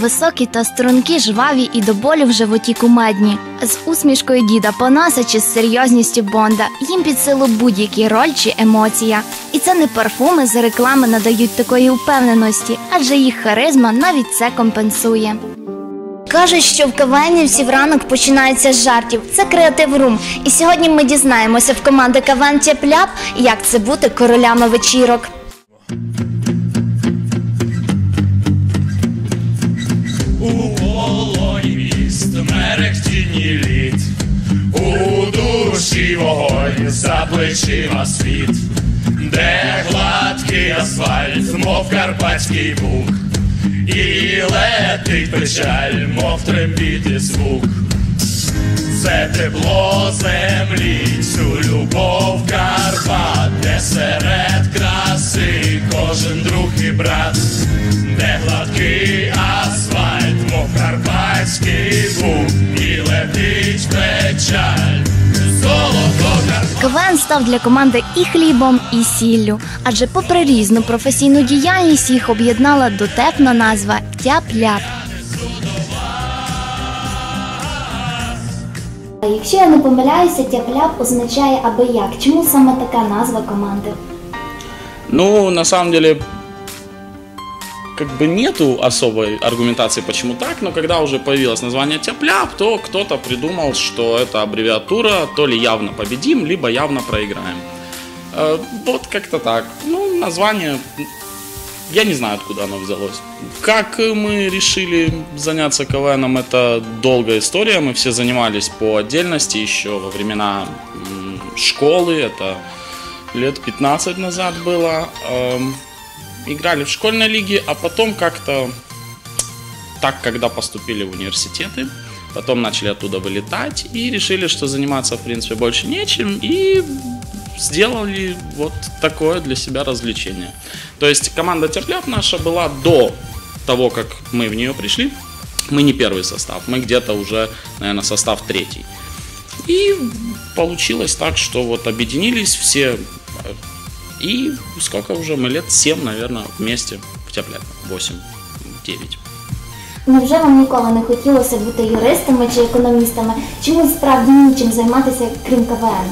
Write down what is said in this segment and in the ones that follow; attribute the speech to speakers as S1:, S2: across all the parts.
S1: високі та стрункі, жваві і до болю в животі кумедні. З усмішкою діда Панаса чи з серйозністю Бонда їм під силу будь-які роль чи емоція. І це не парфуми з реклами надають такої впевненості, адже їх харизма навіть це компенсує. Кажуть, що в КВНівців ранок починається з жартів. Це креатив рум. І сьогодні ми дізнаємося в команди КВН Тєпляп, як це бути королями вечірок.
S2: Мерехтінні літ, у душі вогонь за плечима світ, де гладкий асфальт, мов карпатський бук, і летить печаль, мов трембіти звук. Це тепло землі, цю любов Карпат, де серед краси кожен друг і брат, де гладкий
S1: став для команди і хлібом, і сіллю. Адже, попри різну професійну діяльність, їх об'єднала дотепна назва Тяп-ляп. Якщо я не помиляюся, тяп-ляп означає аби як. Чому саме така назва команди?
S3: Ну, на самом деле, как бы нету особой аргументации, почему так, но когда уже появилось название Тяпляп, то кто-то придумал, что это аббревиатура, то ли явно победим, либо явно проиграем. Э, Вот как-то так. Ну, название, я не знаю, откуда оно взялось. Как мы решили заняться КВНом, это долгая история. Мы все занимались по отдельности еще во времена школы. Это лет 15 назад было. Играли в школьной лиге, а потом как-то так, когда поступили в университеты, потом начали оттуда вылетать и решили, что заниматься, в принципе, больше нечем, и сделали вот такое для себя развлечение. То есть команда Тепляп наша была до того, как мы в нее пришли. Мы не первый состав, мы где-то уже, наверное, состав третий. И получилось так, что вот объединились все и сколько уже мы лет 7, наверное, вместе в Тепляпе. 8, 9.
S1: Невже вам ніколи не хотілося бути юристами чи економістами? Чому справді нічим займатися, крім КВН?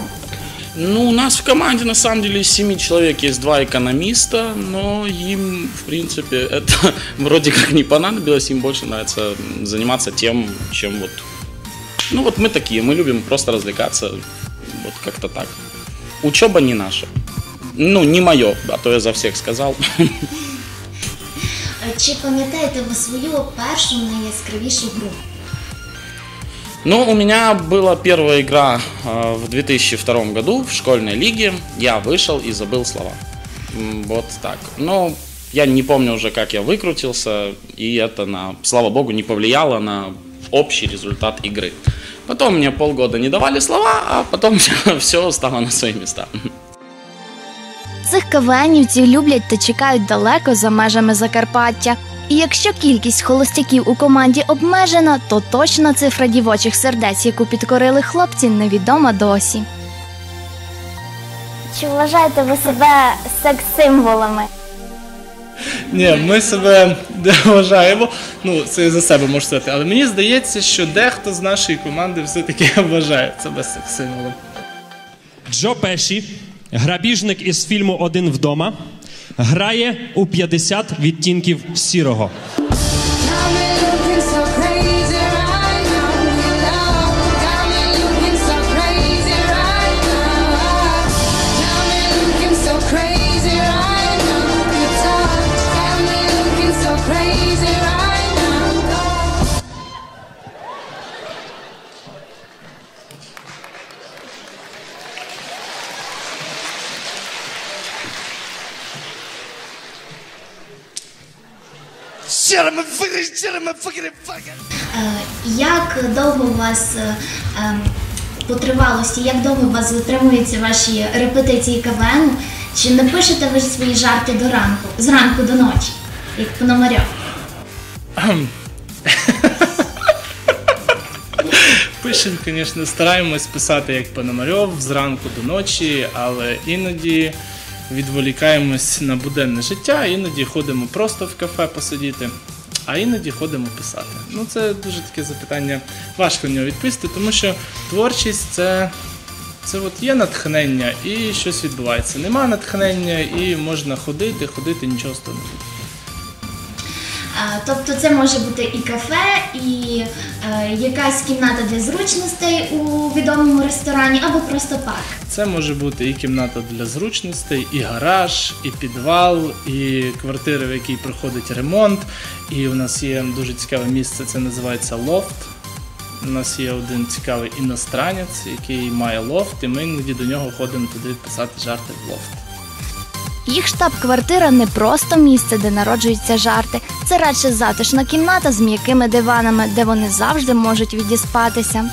S3: Ну, у нас в команде, на самом деле, из семи человек есть два экономиста, но им, в принципе, это вроде как не понадобилось, им больше нравится заниматься тем, чем вот... Ну, вот мы такие, мы любим просто развлекаться, вот как-то так. Учеба не наша. Ну, не мое, а то я за всех сказал.
S1: Чи пам'ятаєте ви свою першу найяскравішу гру?
S3: Ну, у меня была первая игра э, в 2002 году в школьной лиге. Я вышел и забыл слова. М, Вот так. Но я не помню уже, как я выкрутился, и это, на, слава богу, не повлияло на общий результат игры. Потом мне полгода не давали слова, а потом все стало на свои места.
S1: Цих КВНівців люблять та чекають далеко за межами Закарпаття. І якщо кількість холостяків у команді обмежена, то точна цифра дівочих сердець, яку підкорили хлопці, невідома досі. Чи вважаєте ви себе секс-символами?
S4: Ні, ми себе не вважаємо. Ну, це я за себе можу сказати. Але мені здається, що дехто з нашої команди все-таки вважає себе секс-символом.
S5: Джо Пеші, грабіжник із фільму Один вдома, грає у 50 відтінків сірого.
S1: Як довго у вас е, ем, по тривалості, як довго у вас затримуються ваші репетиції КВНу? Чи не пишете ви свої жарти до ранку, зранку до ночі, як Пономарьов?
S4: Пишемо, звісно, стараємось писати як Пономарьов зранку до ночі, але іноді відволікаємось на буденне життя, іноді ходимо просто в кафе посидіти. А іноді ходимо писати. Ну, це дуже таке запитання, важко на нього відповісти, тому що творчість це. Це от є натхнення і щось відбувається. Нема натхнення і можна ходити, ходити, нічого з
S1: Тобто це може бути і кафе, і е, якась кімната для зручностей у відомому ресторані, або просто парк.
S4: Це може бути і кімната для зручностей, і гараж, і підвал, і квартира, в якій проходить ремонт. І у нас є дуже цікаве місце, це називається лофт. У нас є один цікавий іностранець, який має лофт, і ми іноді до нього ходимо туди писати жарти в лофт.
S1: Їх штаб-квартира не просто місце, де народжуються жарти. Це радше затишна кімната з м'якими диванами, де вони завжди можуть відіспатися.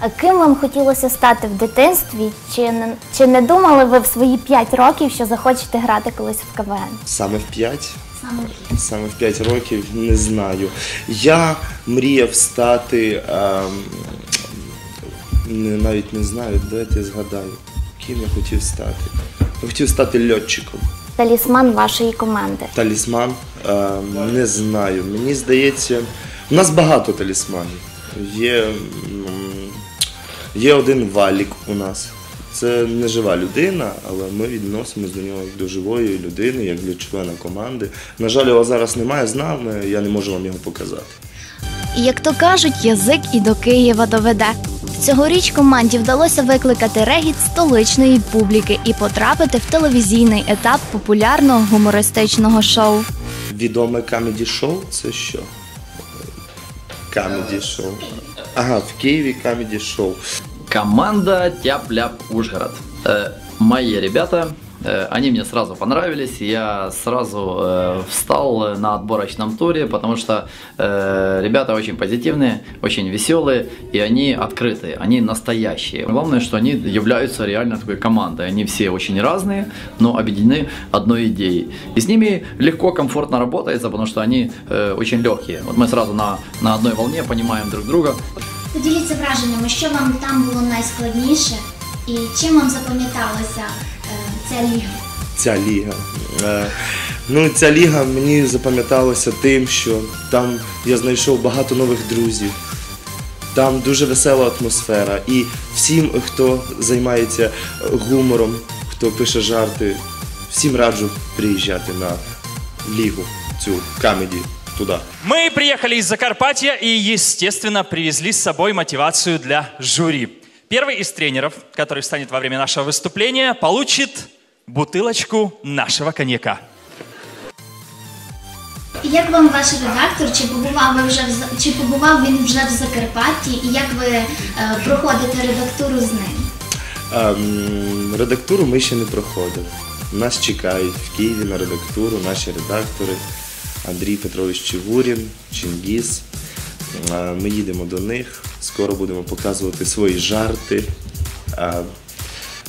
S1: А ким вам хотілося стати в дитинстві? Чи не, чи не думали ви в свої 5 років, що захочете грати колись в КВН?
S6: Саме в 5?
S1: Саме
S6: в 5 років не знаю. Я мріяв стати. ем, навіть не знаю, давайте я згадаю, ким я хотів стати. Я хотів стати льотчиком.
S1: талісман вашої команди.
S6: Талісман. ем, не знаю. Мені здається, у нас багато талісманів. Є, є один валік у нас. Це не жива людина, але ми відносимось до нього як до живої людини, як до члена команди. На жаль, його зараз немає з нами, я не можу вам його показати.
S1: І як то кажуть, язик і до Києва доведе. Цьогоріч команді вдалося викликати регіт столичної публіки і потрапити в телевізійний етап популярного гумористичного шоу.
S6: Відоме камеді шоу це що? Камеді шоу. Ага, в Києві камеді шоу.
S7: Команда Тяп-Ляп Ужгород. Э, мои ребята, они мне сразу понравились. Я сразу э, встал на отборочном туре, потому что э, ребята очень позитивные, очень веселые, и они открытые, они настоящие. Главное, что они являются реально такой командой. Они все очень разные, но объединены одной идеей. И с ними легко, комфортно работается, потому что они э, очень легкие. Вот мы сразу на, на одной волне понимаем друг друга.
S1: Поділіться враженнями, що вам там було найскладніше і чим вам запам'яталася е, ця ліга?
S6: ця ліга. Е, Ну, ця ліга мені запам'яталася тим, що там я знайшов багато нових друзів. Там дуже весела атмосфера. І всім, хто займається гумором, хто пише жарти, всім раджу приїжджати на лігу, цю камеді туди.
S8: Мы приехали из Закарпатья и, естественно, привезли с собой мотивацию для жюри. Первый из тренеров, который станет во время нашего выступления, получит бутылочку нашего коньяка.
S1: Як вам ваш редактор? Чи побував ви вже в чи побував він вже в Закарпатті? І як ви е, проходите редактуру з ним?
S6: Ем, редактуру ми ще не проходили. Нас чекають в Києві на редактуру наші редактори Андрій Петрович Чигурін, Чингіс. Е, Ми їдемо до них. Скоро будемо показувати свої жарти, е,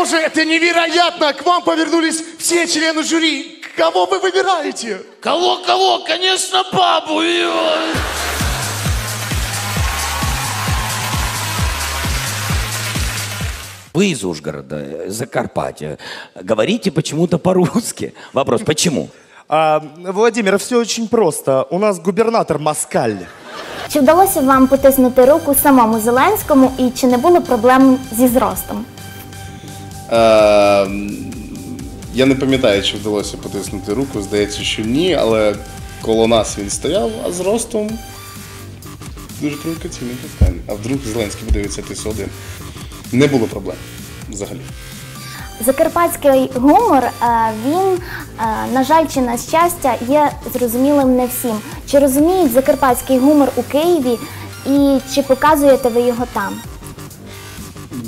S9: боже, это невероятно! К вам повернулись все члены жюри. Кого вы выбираете?
S2: Кого-кого? Конечно, папу! ё.
S10: Вы из Ужгорода, Закарпатья. Говорите почему-то по-русски. Вопрос, почему?
S9: А, Владимир, все очень просто. У нас губернатор Москаль.
S1: Чи вдалося вам потиснути руку самому Зеленському і чи не було проблем зі зростом?
S11: Е, я не пам'ятаю, чи вдалося потиснути руку, здається, що ні, але коло нас він стояв, а з ростом дуже провокаційне питання. А вдруг Зеленський подивиться ти один. Не було проблем взагалі.
S1: Закарпатський гумор, е, він, е, на жаль, чи на щастя, є зрозумілим не всім. Чи розуміють закарпатський гумор у Києві і чи показуєте ви його там?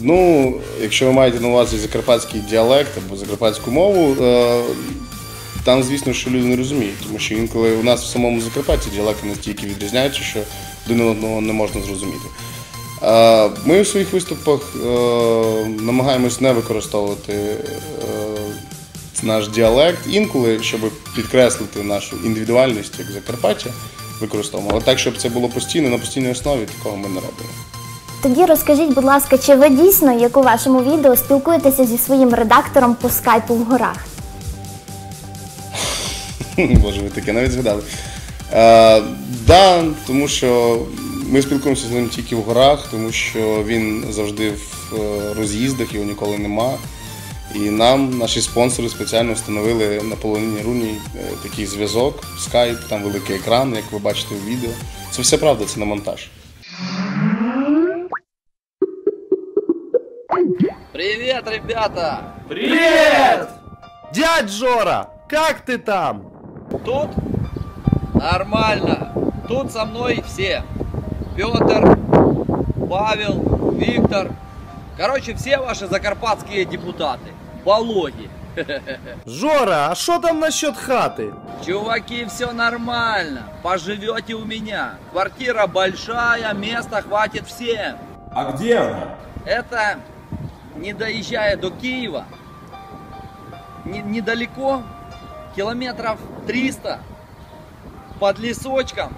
S11: Ну, якщо ви маєте на увазі закарпатський діалект або закарпатську мову, е, там, звісно, що люди не розуміють, тому що інколи у нас в самому Закарпатті діалекти настільки відрізняються, що один одного не можна зрозуміти. Е, Ми у своїх виступах е, намагаємось не використовувати наш діалект інколи, щоб підкреслити нашу індивідуальність як Закарпаття, використовуємо. Але так, щоб це було постійно, на постійній основі, такого ми не робимо.
S1: Тоді розкажіть, будь ласка, чи ви дійсно, як у вашому відео, спілкуєтеся зі своїм редактором по скайпу в горах?
S11: Боже, ви таке навіть згадали. Е, да, тому що ми спілкуємося з ним тільки в горах, тому що він завжди в е, роз'їздах, його ніколи нема. І нам наші спонсори спеціально встановили на полонині руні е, такий зв'язок, скайп, там великий екран, як ви бачите в відео. Це все правда, це не монтаж.
S7: Привет, ребята!
S9: Привет! Дядь Жора, как ты там?
S7: Тут нормально. Тут со мной все. Петр, Павел, Виктор. Короче, все ваши закарпатские депутаты. Пологи.
S9: Жора, а что там насчет хаты?
S7: Чуваки, все нормально. Поживете у меня. Квартира большая, места хватит всем.
S2: А где она?
S7: Это не доезжая до Киева, не- недалеко, километров 300, под лесочком.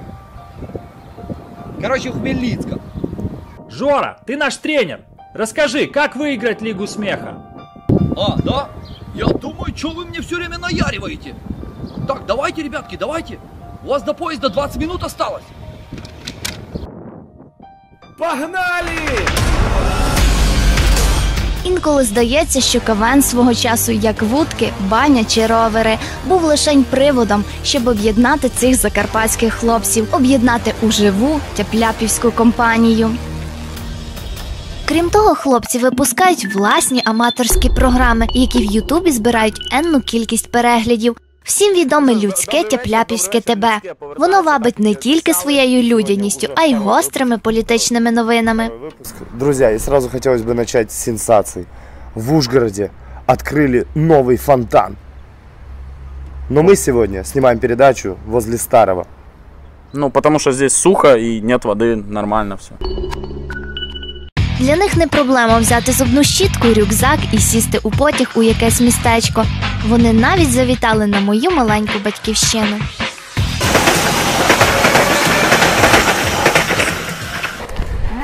S7: Короче, в Хмельницком.
S12: Жора, ты наш тренер. Расскажи, как выиграть Лигу смеха?
S7: А, да? Я думаю, что вы мне все время наяриваете. Так, давайте, ребятки, давайте. У вас до поезда 20 минут осталось.
S9: Погнали!
S1: Інколи здається, що кавен свого часу, як вудки, баня чи ровери, був лишень приводом, щоб об'єднати цих закарпатських хлопців, об'єднати у живу тяпляпівську компанію. Крім того, хлопці випускають власні аматорські програми, які в Ютубі збирають енну кількість переглядів. Всім відоме людське тяпляпівське ТБ. Воно вабить не тільки своєю людяністю, а й гострими політичними новинами.
S6: Друзья, и сразу хотелось бы начать с сенсаций. В Ужгороде открыли новый фонтан. Но мы сегодня снимаем передачу возле старого.
S3: Ну, потому что здесь сухо и нет воды, нормально все.
S1: Для них не проблема взяти зубну щітку, рюкзак і сісти у потяг у якесь містечко. Вони навіть завітали на мою маленьку батьківщину.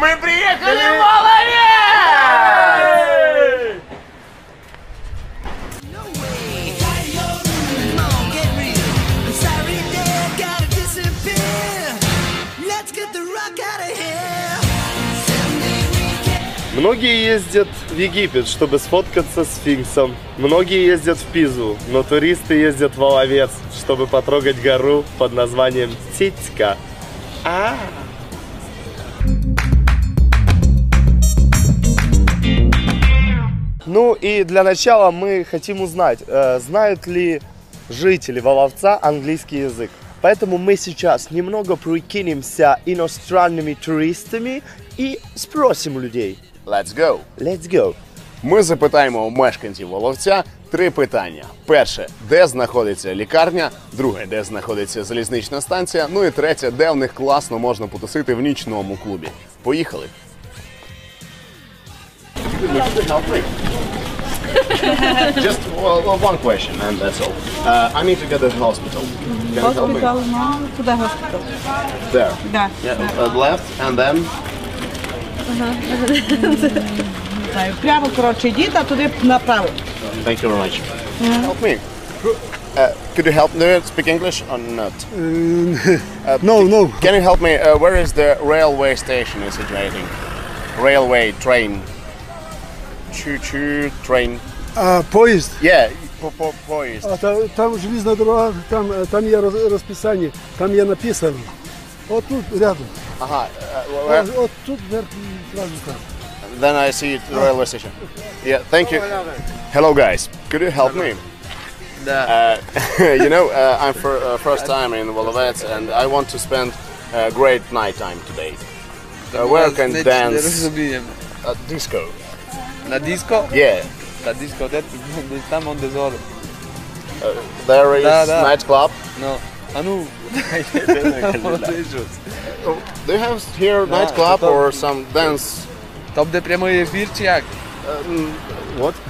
S9: Ми приїхали в
S6: Многие ездят в Египет, чтобы сфоткаться с сфинксом. Многие ездят в Пизу, но туристы ездят в Оловец, чтобы потрогать гору под названием Титька. А. Ну и для начала мы хотим узнать, э, знают ли жители Воловца английский язык. Поэтому мы сейчас немного прикинемся иностранными туристами и спросим людей.
S13: Let's go!
S6: Let's go!
S13: Ми запитаємо у мешканців Воловця три питання: перше, де знаходиться лікарня, друге, де знаходиться залізнична станція. Ну і третє, де в них класно можна потусити в нічному клубі. Поїхали! Just one question, and that's all. Uh, I need to get to the hospital. Can you help me?
S14: Госпітал, ну, куди госпітал?
S13: There.
S14: Да.
S13: Yeah, uh, left, and then
S14: Не знаю, прямо, коротше, йдіть, а туди направо.
S13: Thank you very much. Help me. Uh, could you help me speak English or not? no, no. Can you help me? Uh, where is the railway station is situating? Railway train. Choo-choo train.
S15: А, поїзд?
S13: Yeah, по- по- поїзд.
S15: А там, там железна дорога, там, е, там є роз- розписання, там є написано. От тут рядом.
S13: Ага. uh,
S15: А,
S13: where?
S15: От тут вверх зразу там.
S13: Then I see it, the railway station. Yeah, thank you. Hello, guys. Could you help me? Uh, you know, uh, I'm for uh, first time in Volovets, and I want to spend a great night time today. Uh, where can
S16: Не-
S13: dance?
S16: Не розуміємо.
S13: Uh, disco.
S16: На диско?
S13: Yeah.
S16: Та диско, де, де там он де зору.
S13: There is
S16: Да, да.
S13: nightclub.
S16: No. А ну.
S13: Do you have here
S16: Да,
S13: nightclub
S16: то-
S13: or some dance?
S16: Там, де прямий ефір чи як?
S13: What?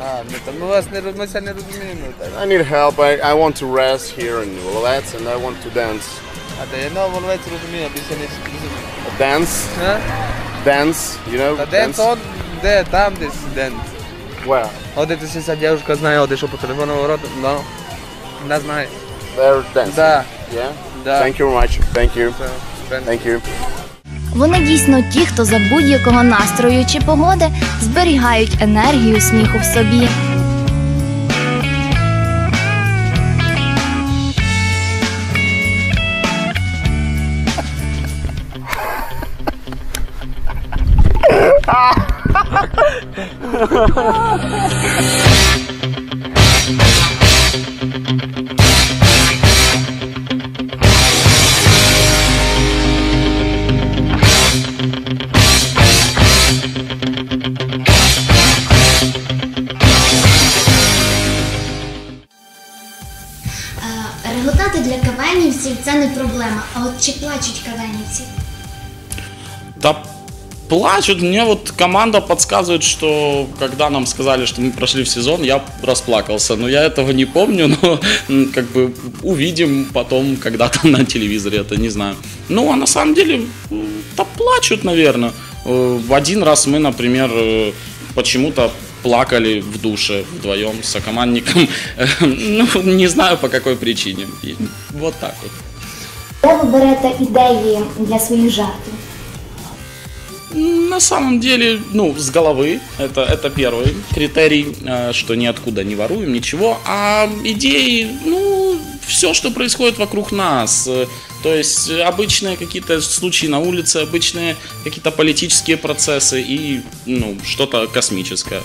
S16: А, ну там ми вас не роз- ми ся не розуміємо. так.
S13: I need help. I, I want to rest here in Wolvets and I want to dance.
S16: А та я на воловець розумію, більше не
S13: Dance?
S16: А?
S13: Dance, you know?
S16: Та денс от, де, там десь денс.
S13: Where?
S16: От де ти ця дівчинка знає, от де що по телефону говорити, ну, не знає.
S13: They're dancing?
S16: Да.
S13: Yeah?
S16: Да.
S13: Thank you very much. Thank you. Thank you.
S1: Вони дійсно ті, хто за будь-якого настрою чи погоди зберігають енергію сміху в собі. проблема. А от чи плачуть кавенівці?
S3: Да плачут. Мне вот команда подсказывает, что когда нам сказали, что мы прошли в сезон, я расплакался. Но я этого не помню, но как бы увидим потом когда-то на телевизоре, это не знаю. Ну, а на самом деле, да плачут, наверное. Э, В один раз мы, например, э, почему-то плакали в душе вдвоем с сокомандником. Ну, не знаю по какой причине. И Вот так вот.
S1: Де ви берете ідеї для своїх жартів?
S3: На самом деле, ну, с головы, это, это первый критерий, э, что ниоткуда не воруем, ничего. А идеи, ну, все, что происходит вокруг нас. э, То есть э, обычные какие-то случаи на улице, обычные какие-то политические процессы и, ну, что-то космическое.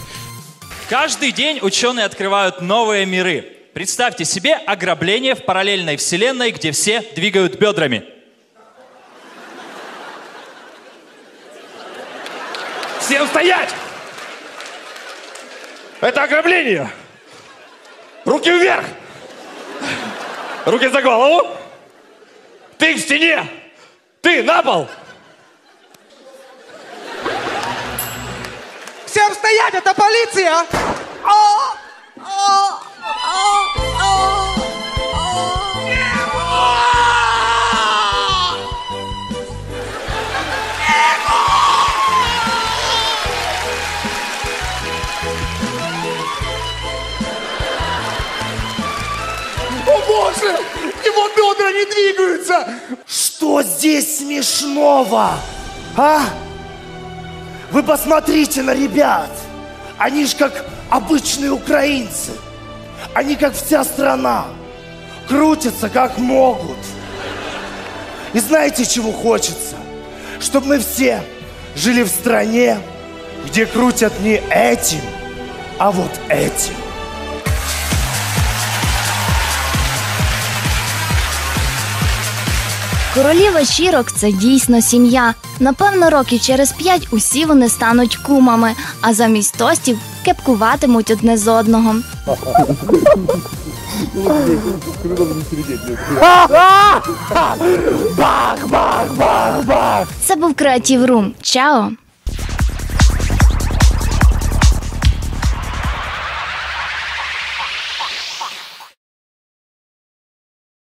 S8: Каждый день ученые открывают новые миры. Представьте себе ограбление в параллельной вселенной, где все двигают бедрами.
S17: Всем стоять! Это ограбление! Руки вверх! Руки за голову! Ты к стене! Ты на пол!
S18: Всем стоять, это полиция!
S9: О Не двигаются!
S19: Что здесь смешного? А? Вы посмотрите на ребят. Они ж как обычные украинцы. Они как вся страна. Крутятся как могут. И знаете, чего хочется? Чтобы мы все жили в стране, где крутят не этим, а вот этим.
S1: Королі вечірок це дійсно сім'я. Напевно, років через п'ять усі вони стануть кумами, а замість тостів кепкуватимуть одне з одного.
S19: Бах, бах, бах, бах!
S1: Це був Креатив Рум. Чао!